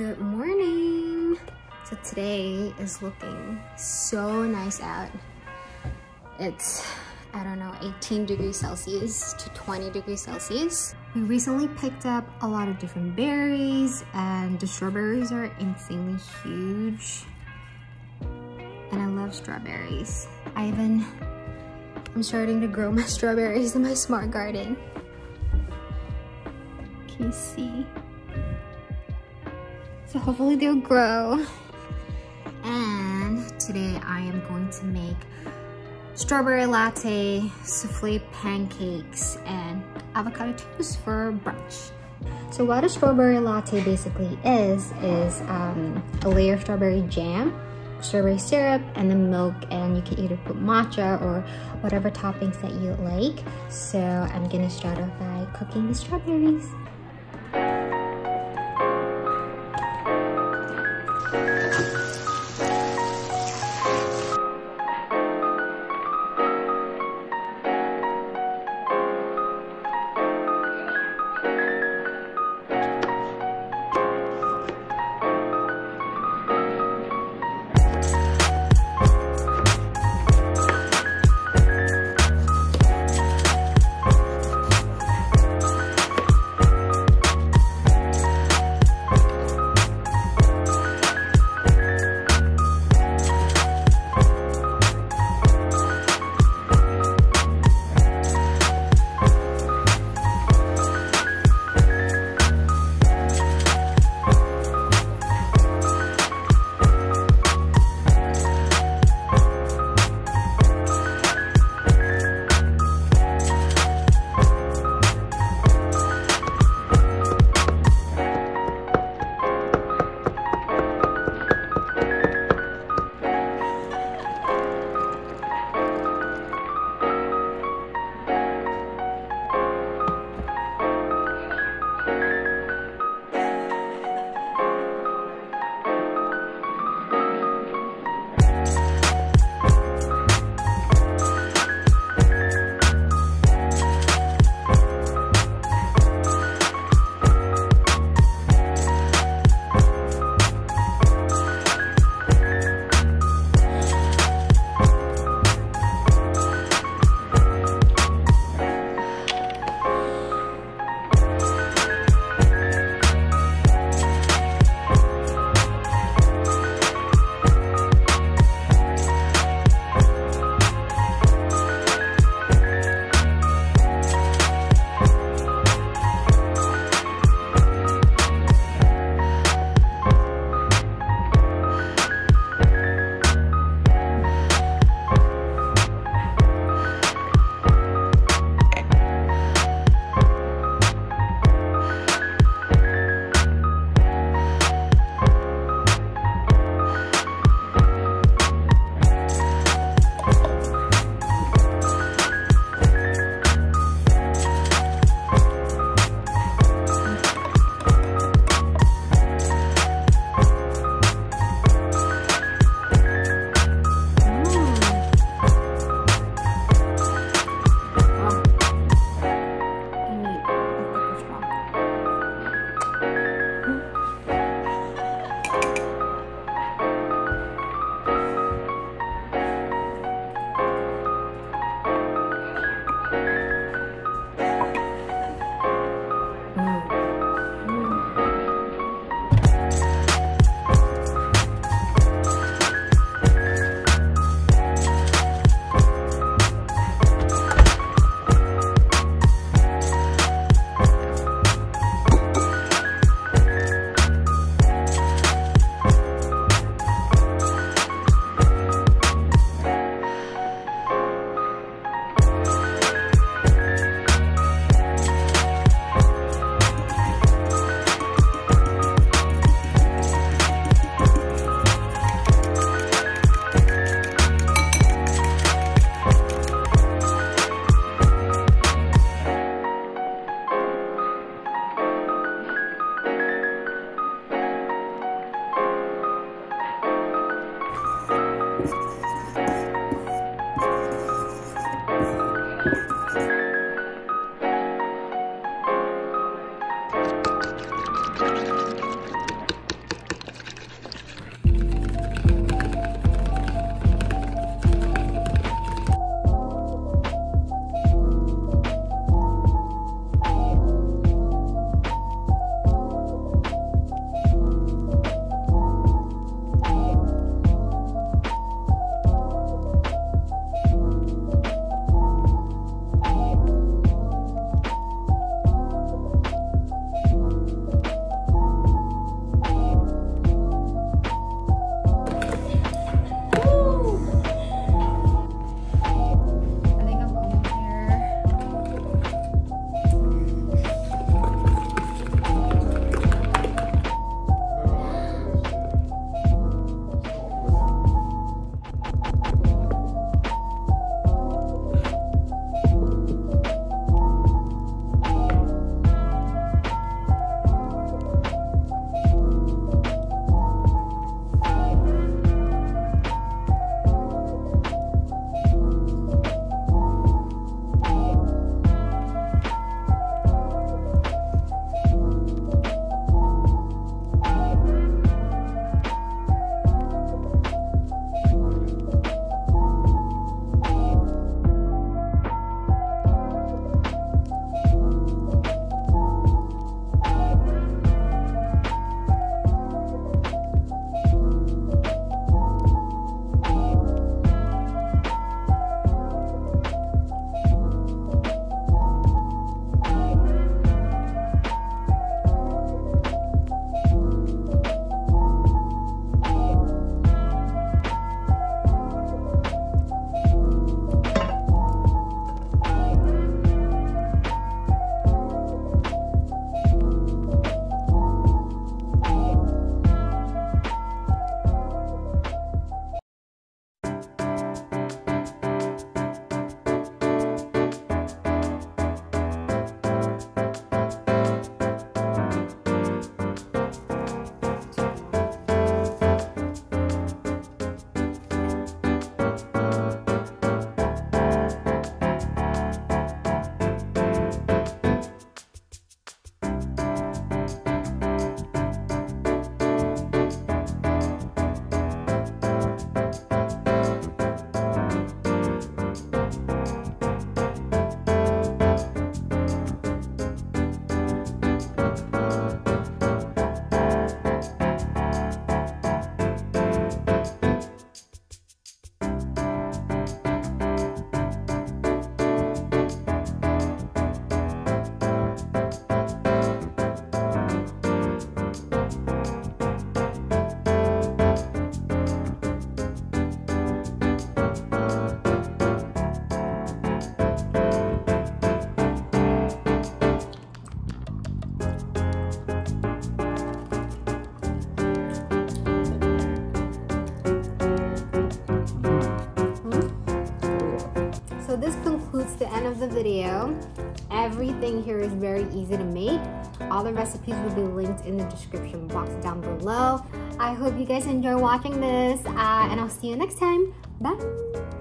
Good morning. So today is looking so nice out. It's, I don't know, 18 degrees Celsius to 20 degrees Celsius. We recently picked up a lot of different berries and the strawberries are insanely huge. And I love strawberries. I even, I'm starting to grow my strawberries in my smart garden. Can you see? So hopefully they'll grow. And today I am going to make strawberry latte, souffle pancakes, and avocado toast for brunch. So what a strawberry latte basically is, is um, a layer of strawberry jam, strawberry syrup, and then milk, and you can either put matcha or whatever toppings that you like. So I'm gonna start off by cooking the strawberries. Of the video. Everything here is very easy to make. All the recipes will be linked in the description box down below. I hope you guys enjoy watching this uh, and I'll see you next time. Bye.